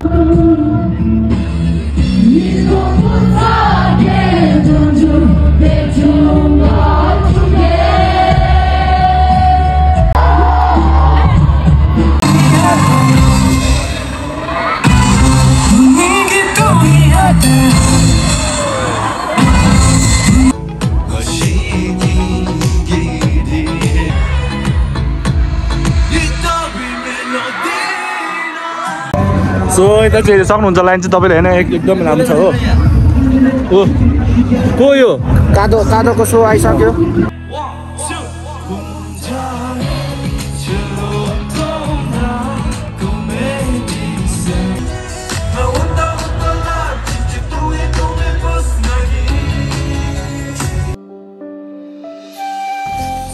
Nico Ponsa, yeah, don't you, they don't so यता चाहिँ सक्नुहुन्छ लाइन चाहिँ तपाईँले होइन एक- एकदमै राम्रो छ हो। ओ को यो? कादो कादोको सो आइसक्यो।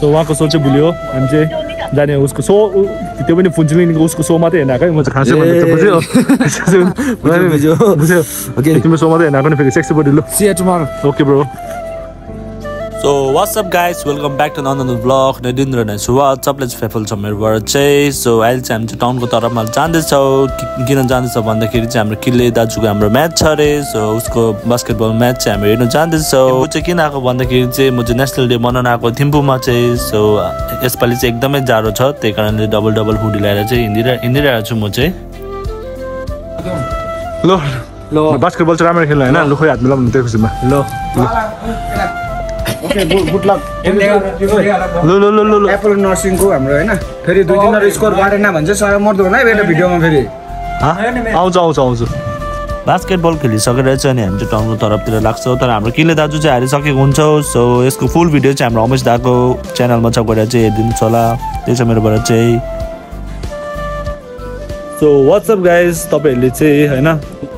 सो उहाँको सो चाहिँ भुल्यो। हामी चाहिँ जाने उसको सो त्यो पनि फुन्चुलिनीको उसको सो मात्रै हेर्न आएको है म चाहिँ खासै बुझ्यो बुझ्यो। Okay. तिम्रो सो मात्रै हेर्न आएको नि फेरि सेक्सी बडी लु See you tomorrow. Okay bro so what's up guys welcome back to Nandan blog Narendra नै सबले चाहिँ फेफल छ मेरोबाट चाहिँ सो अहिले चाहिँ हामी चाहिँ टाउनको तर्फमा जाँदैछौँ। किन जाँदैछ भन्दाखेरि चाहिँ हाम्रो किल्ले दाजुको हाम्रो म्याच छ अरे सो उसको बास्केटबल म्याच चाहिँ हामी हेर्नु जाँदैछौँ। ऊ चाहिँ किन आएको भन्दाखेरि चाहिँ म चाहिँ नेसनल डे मनाउन आएको थिम्पूमा चाहिँ। सो यसपालि चाहिँ एकदमै जाडो छ त्यही कारणले डबल डबल हुडी लगाएर चाहिँ हिँडिरह हिँडिरहेको छु म चाहिँ। ल ल। बास्केटबल चाहिँ राम्ररी खेल्नु होइन। लु। खोइ हात मिलाउनु त्यही खुसीमा। ल। लु लु लु लु लु एप्पल नर्सिङको हाम्रो होइन। फेरि दुई तिनवटा स्कोर गरेन भने चाहिँ सय मर्दो होला है? बेटा भिडियोमा फेरि? आउँछ आउँछ आउँछ। बास्केटबल खेलिसकेर चाहिँ अनि हामी चाहिँ टाउनको तर्फतिर लाग्छौँ। तर हाम्रो किले दाजु चाहिँ हारिसकेको हुन्छ सो यसको फुल भिडियो चाहिँ हाम्रो अमेश दाको च्यानलमा छ गएर चाहिँ हेरिदिनुहोस् होला। त्यही छ मेरोबाट चाहिँ। सो वाट्सएप गाइज तपाईँहरूले चाहिँ होइन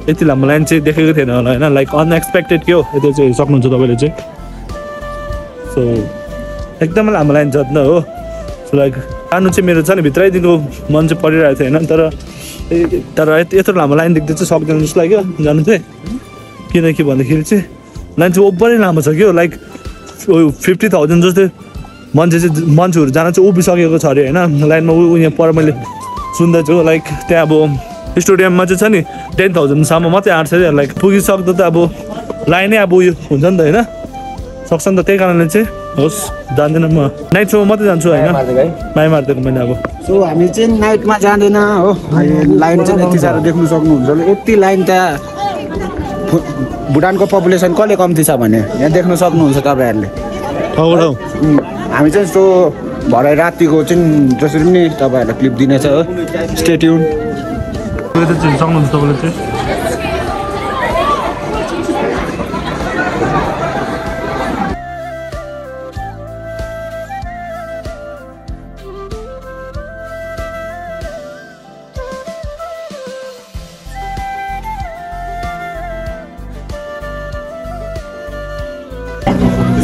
यति लामो लाइन चाहिँ देखेको थिएन होला होइन। लाइक अनएक्सपेक्टेड के हो यता चाहिँ सक्नुहुन्छ तपाईँले चाहिँ। सो एकदमै लामो लाइन छ न हो लाइक जानु चाहिँ मेरो छ नि भित्रैदेखिको मन चाहिँ परिरहेको थियो होइन? तर तर यत- यत्रो लामो लाइन देख्दा चाहिँ सक्दैन जस्तो लाग्यो जानु चाहिँ। किनकि भन्दाखेरि चाहिँ लाइन चाहिँ ओभरै लामो छ क्या लाइक फिफ्टी थाउजन्ड जस्तै मान्छे चाहिँ मान्छेहरू जान चाहिँ उभिसकेको छ अरे होइन? लाइनमा उ यहाँ पर मैले सुन्दैछु लाइक त्यहाँ अब स्टेडियममा चाहिँ छ नि टेन थाउजन्डसम्म मात्रै आँट्छ अरे। लाइक पुगिसक्दा त अब लाइनै अब उयो हुन्छ नि त होइन? सक्छ नि त त्यही कारणले चाहिँ होस् जान्दिनँ म। नाइट सोमा मात्रै जान्छु होइन? माया मारिदिएको मैले अब। सो हामी चाहिँ नाइटमा जाँदैन हो। अहिले लाइन चाहिँ यति साह्रो देख्नु सक्नुहुन्छ यति लाइन त्यहाँ फु- भुटानको पपुलेसन कसले कम्ती छ भने? यहाँ देख्न सक्नुहुन्छ तपाईँहरूले। हामी चाहिँ यस्तो भरे रातिको चाहिँ जसरी पनि तपाईँहरूलाई क्लिप दिनेछ हो। स्टेट्युन त सक्नुहुन्छ तपाईँले चाहिँ।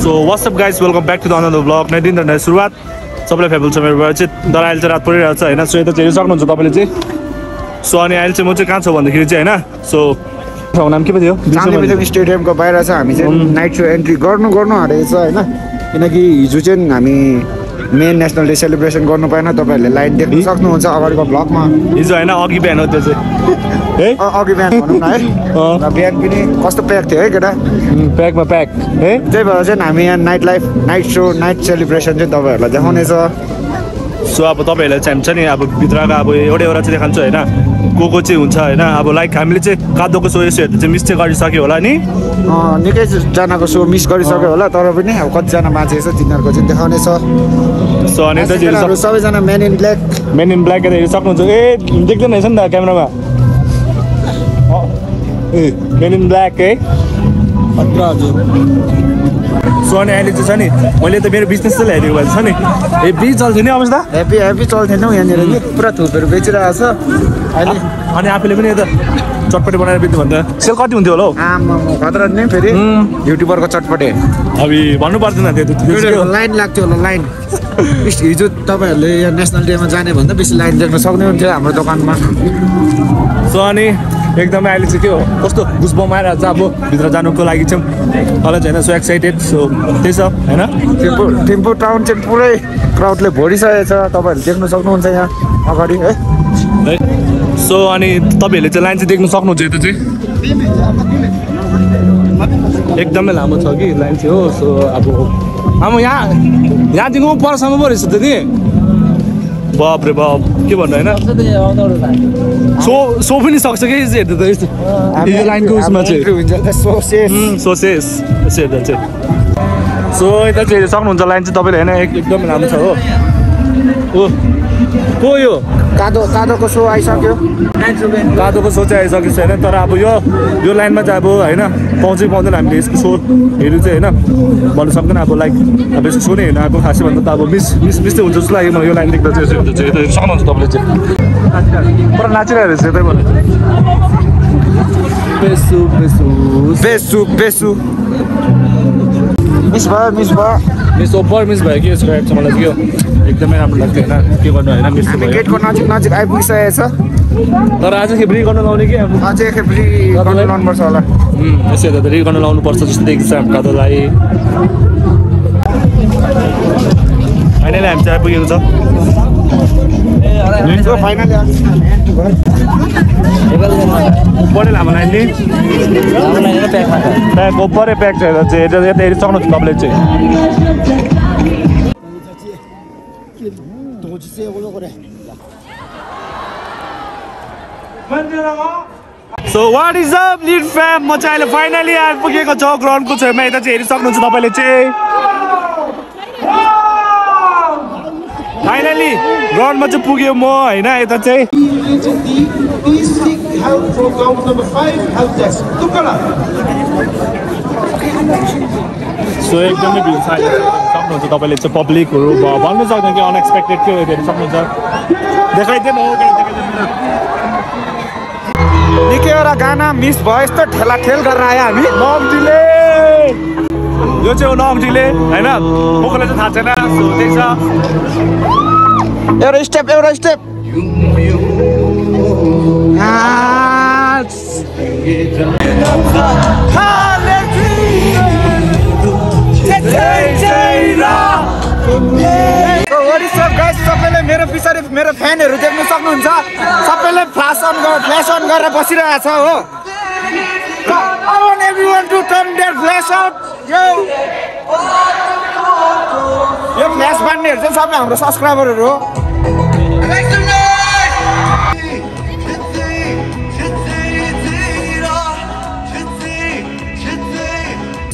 So what's up guys welcome back to the another blog nineteen hundred सुरुवात सबैलाई फेबल छ मेरोबाट चाहिँ तर अहिले चाहिँ रात परिरहेको छ होइन सो यता चाहिँ हेरि सक्नुहुन्छ तपाईँले चाहिँ सो अनि अहिले चाहिँ म चाहिँ कहाँ छु भन्दाखेरि चाहिँ होइन सो ठाउँ नाम के पो थियो स्टेडियमको बाहिर छ हामी चाहिँ नाइट सो एन्ट्री गर्नु गर्नु आँटेको छ होइन किनकि हिजो चाहिँ हामी मेन नेसनल डे सेलिब्रेसन गर्नु पाएन तपाईँहरूले लाइन देख्नु सक्नुहुन्छ अगाडिको ब्लगमा हिजो होइन अघि बिहान हो त्यो चाहिँ। है? अघि बिहान भनौँ न है। बिहान पनि कस्तो प्याक थियो है केटा? प्याकमा प्याक है? त्यही भएर चाहिँ हामी यहाँ night life night so night celebration चाहिँ तपाईँहरूलाई देखाउनेछ। सो अब तपाईँहरूलाई चाहिँ हामी छ नि अब भित्रको अब एउटा एउटा चाहिँ देखाउँछु होइन? को को चाहिँ हुन्छ होइन अब लाइक हामीले चाहिँ कादोको सो यसोहरू चाहिँ मिस चाहिँ गरिसक्यो होला नि अँ, निकै जनाको सो मिस गरिसक्यो होला तर पनि अब कतिजना बाँचेको छ तिनीहरूको चाहिँ देखाउनेछ सो अनि सबैजना men in black men in black यता हेरि सक्नुहुन्छ ए देख्दैन रहेछ नि त क्यामेरामा अँ, ए मेन इन ब्ल्याक है सो अनि अहिले चाहिँ छ नि मैले त मेरो बिजनेस चाहिँ हेरेको भए छ नि। बिज चल्थ्यो नि अवस्था? हेप्पी हेप्पी चल्थेन हौ यहाँनिर कि? पुरा थुपहरू बेचिरहेको छ। अहिले अनि आफूले पनि यता चटपटी बनाएर बेच्नु भन्दा सेल कति हुन्थ्यो होला हौ? आमा खतरा नै फेरि युट्युबरको चटपटे। अब भन्नु पर्दैन त्यो? लाइन लाग्थ्यो होला लाइन। हिजो तपाईँहरूले यहाँ नेसनल डेमा जाने भन्दा बेसी लाइन देख्न सक्नुहुन्थ्यो हाम्रो दोकानमा। सो अनि एकदमै अहिले चाहिँ के हो कस्तो गुसबम आइरहेको छ अब भित्र जानुको लागि चाहिँ चाहिँ होइन सो एक्साइटेड सो त्यही छ होइन? थिम्पू थिम्पू टाउन चाहिँ पुरै क्राउडले भरिसकेको छ तपाईँहरूले देख्न सक्नुहुन्छ यहाँ अगाडि है? है सो अनि तपाईँहरूले चाहिँ लाइन चाहिँ देख्नु सक्नुहुन्छ यता चाहिँ? एकदमै लामो छ कि लाइन चाहिँ हो सो अब अब यहाँ यहाँदेखि परसम्म पो रहेछ त नि? बाप रे बाप के भन्नु होइन? सो सो पनि सक्छ कि हेर्दा त यस्तो। यो लाइनको उसमा चाहिँ। सोसेस यसो हेर्दा चाहिँ। सो यता चाहिँ सक्नुहुन्छ लाइन चाहिँ तपाईँले होइन? एक- एकदमै राम्रो छ हो। ओ को यो? कादो कादोको सो आइसक्यो। कादोको सो चाहिँ आइसकेको छैन तर अब यो यो लाइनमा चाहिँ अब होइन पाउँछै पाउँदैन हामीले यसको सोहरू चाहिँ होइन? भन्नु सक्दैन अब लाइक अब यसको सो नै हेर्न आएको खासै भन्दा त अब मिस मिस मिस चाहिँ हुन्छ जस्तो लाग्यो मलाई यो लाइन देख्दा चाहिँ हुन्छ सक्नुहुन्छ तपाईँले चाहिँ। पुरा नाचिरहेको रहेछ यतै भने पेसु पेसु बेसु बेसु। मिस भयो मिस भयो। मिस ओभर मिस भयो कि यसको एड चाहिँ मलाई यो एकदमै राम्रो लाग्थ्यो होइन? के गर्नु होइन? मिस गेटको नजिक नजिक आइपुगिसकेको छ। तर आज खेप रिगर्न लाउने कि अब? अझै एकखेप फेरि गर्नु लाउनुपर्छ होला। यसो हेर्दा त रिगर्न लाउनुपर्छ जस्तो देखिन्छ हाम्रो कादोलाई फाइनली हामी चाहिँ आइपुगेको छ। नि प्याक छ यता चाहिँ यता यता हेरि सक्नुहुन्छ तपाईँले चाहिँ। So what is up lead fam म चाहिँ अहिले फाइनली आइपुगेको छ ग्राउन्डको छेउमा यता चाहिँ हेरि सक्नुहुन्छ तपाईँले चाहिँ। फाइनली ग्राउन्डमा चाहिँ पुग्यो म होइन यता चाहिँ. सो एकदमै भिड छ अहिले सक्नुहुन्छ तपाईँले चाहिँ पब्लिकहरू भन्नु सक्दैन कि अनएक्सपेक्टेड के हो हेर्नु सक्नुहुन्छ देखाइदिएन निकैवटा गाना मिस भयो यस्तो ठेला ठेल गरेर आयो हामी। नम्टीले यो चाहिँ हो नम्टीले होइन? कोकोले चाहिँ थाहा छैन सो त्यही छ एउटा स्टेप एउटा स्टेप सबैले मेरो पछाडि मेरो फ्यानहरू देख्न सक्नुहुन्छ। सबैले फ्ल्यास अन फ्ल्यास अन गरेर बसिरहेको छ हो. यो फ्ल्यास बान्नेहरू चाहिँ सबै हाम्रो सब्सक्राइबरहरू हो।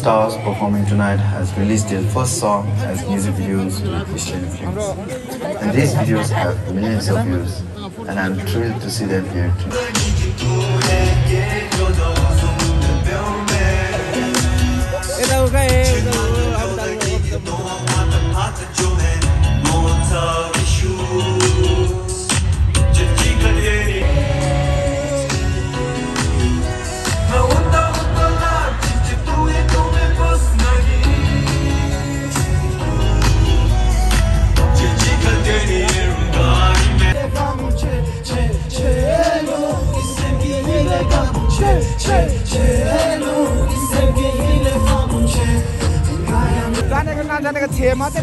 Stars performing tonight has released their first song as music videos with Christian Films. And these videos have millions of views, and I'm thrilled to see them here too.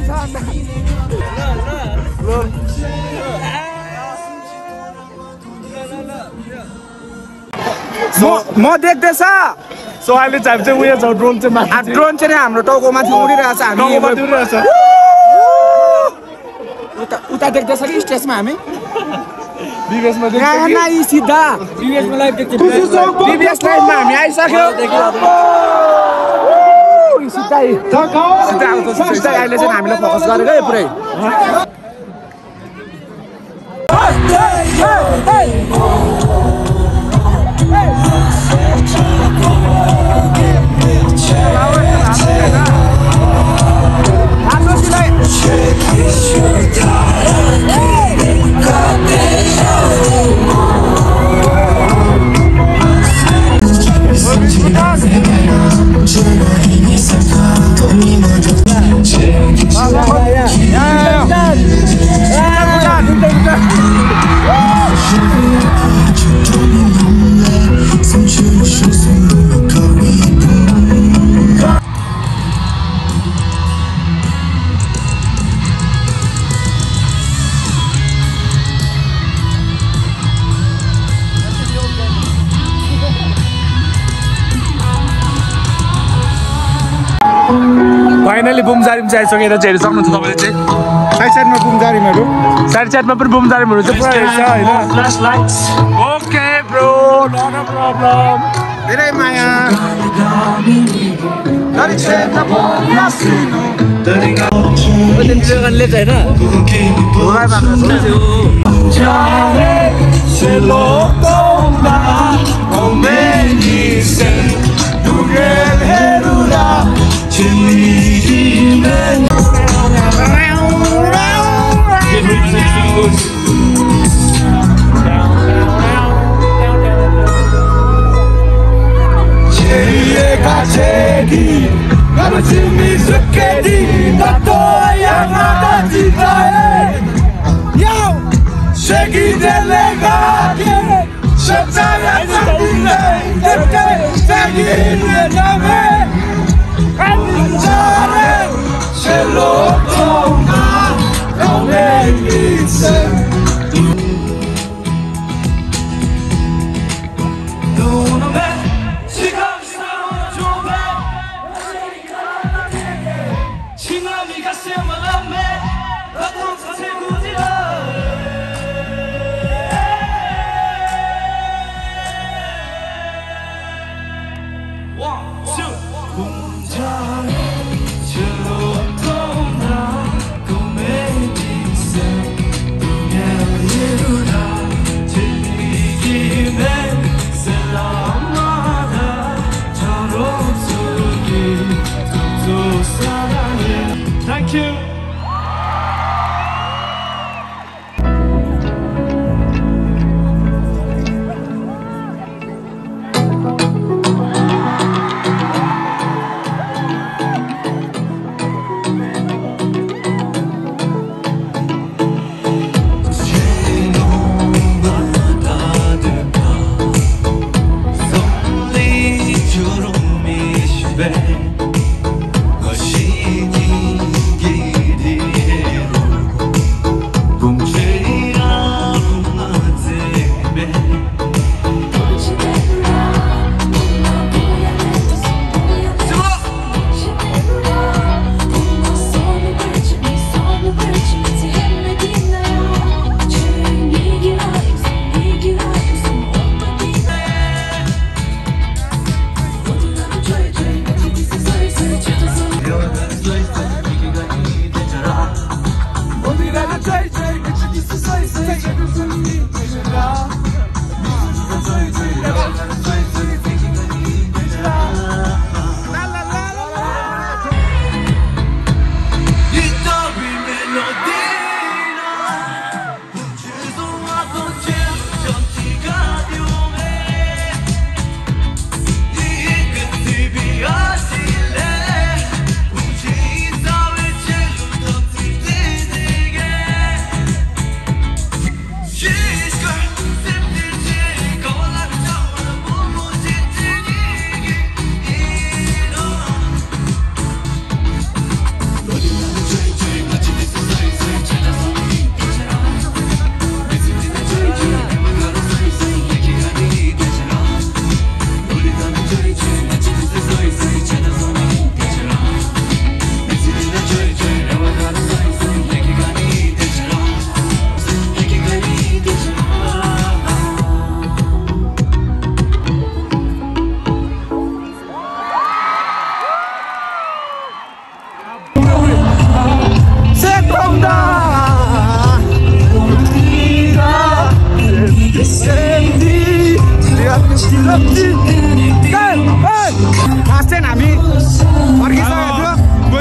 छ अन्त म म देख्दैछ सो अहिले चाहिँ हामी चाहिँ उयो छ ड्रोन चाहिँ माथि ड्रोन चाहिँ नि हाम्रो टाउको माथि उडिरहेको छ हामी उडिरहेछ। उता उता देख्दैछ कि स्टेजमा हामी सिधा बिबिएस लाइभमा हामी आइसक्यो सिधै सिधै अहिले चाहिँ हामीले फोकस गरेको पुरै। फाइनली बुमजारिम चाहिँ आइसकेर चाहिँ हेर्नु सक्नुहुन्छ तपाईँले चाहिँ साइड साइडमा बुमजारिमहरू साइड साइडमा पनि बुमजारिमहरू चाहिँ पुरा रहेछ होइन ओके ब्रो प्रब्लम धेरै माया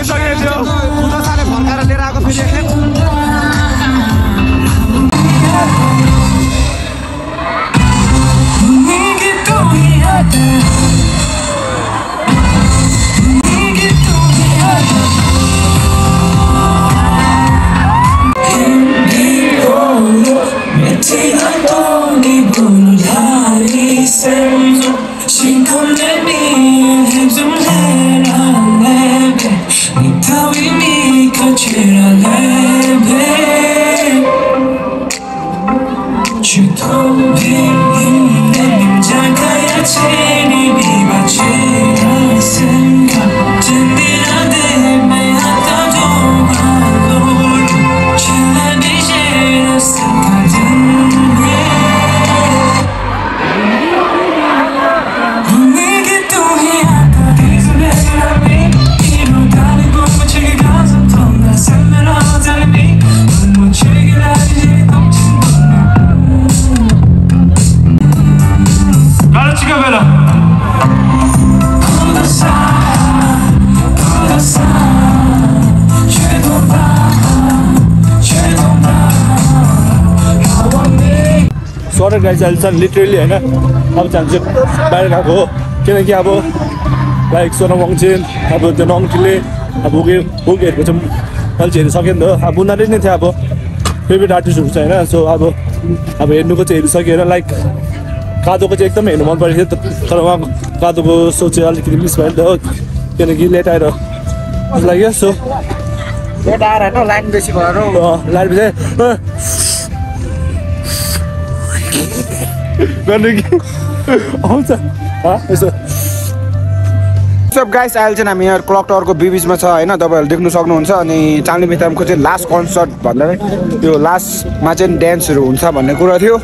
上夜景。अहिले चाहिँ लिटरली होइन। अब चाहिँ हामी चाहिँ बाहिर गएको हो। किनकि अब लाइक सोना मङ्चेन अब त्यो नङ्कीले अब उयो बुकहरूको चाहिँ मैले हेरिसकेँ नि त। अब उनीहरूले नै थियो अब। फेभरेट आर्टिस्टहरू चाहिँ होइन। सो अब अब हेर्नुको चाहिँ होइन लाइक कादोको चाहिँ एकदमै हेर्नु मन परेको थियो। त- तर उहाँको कादोको सो चाहिँ अलिकति मिस भयो नि त हो। किनकि लेट आएर लाग्यो। सो लेट आएर होइन लाइन बेसी भएर हौ। लाइट गर्नु कि? आउँछ। यसो। सब गाइस अहिले चाहिँ हामी यहाँ क्लक टावरको बिबिचमा छ होइन? तपाईँहरू देख्नु सक्नुहुन्छ अनि चाँदनी मितामको चाहिँ लास्ट कन्सर्ट भन्दा त्यो लास्टमा चाहिँ डान्सहरू हुन्छ भन्ने कुरा थियो।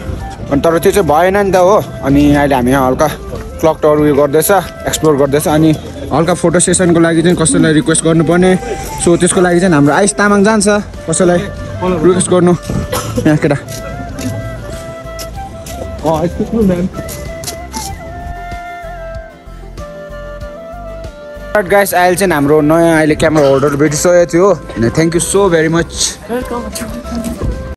अनि तर त्यो चाहिँ भएन नि त हो। अनि अहिले हामी यहाँ हल्का क्लक टावर उयो गर्दैछ एक्सप्लोर गर्दैछ। अनि हल्का फोटो सेसनको लागि चाहिँ कसैलाई रिक्वेस्ट गर्नुपर्ने? सो त्यसको लागि चाहिँ हाम्रो आइस तामाङ जान्छ। कसैलाई रिक्वेस्ट गर्नु? यहाँ केटा। अँ एक्सक्युज मी म्याम गाइस अहिले चाहिँ हाम्रो नयाँ अहिले क्यामेरा होल्डर भेटिसकेको थियो thank you so very much